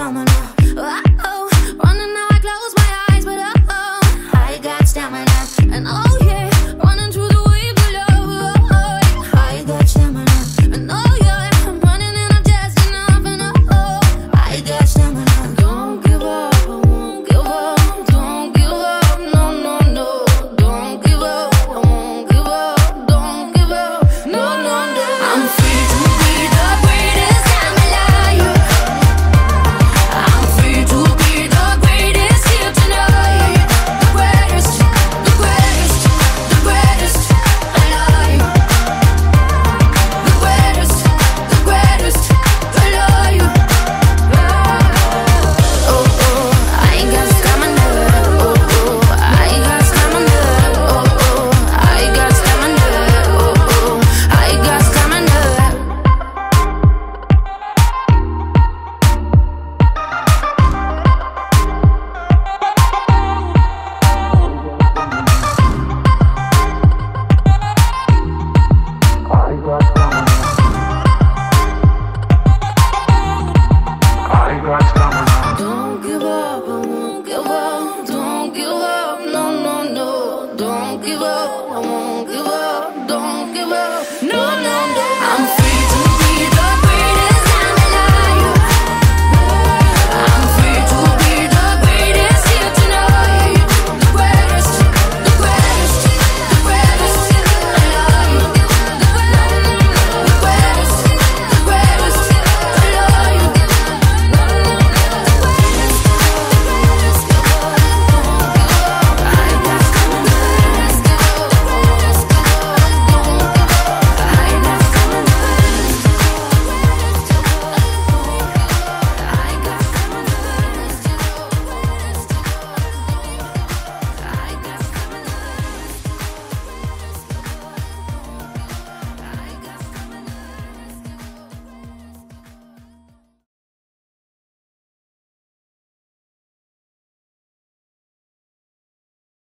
summer love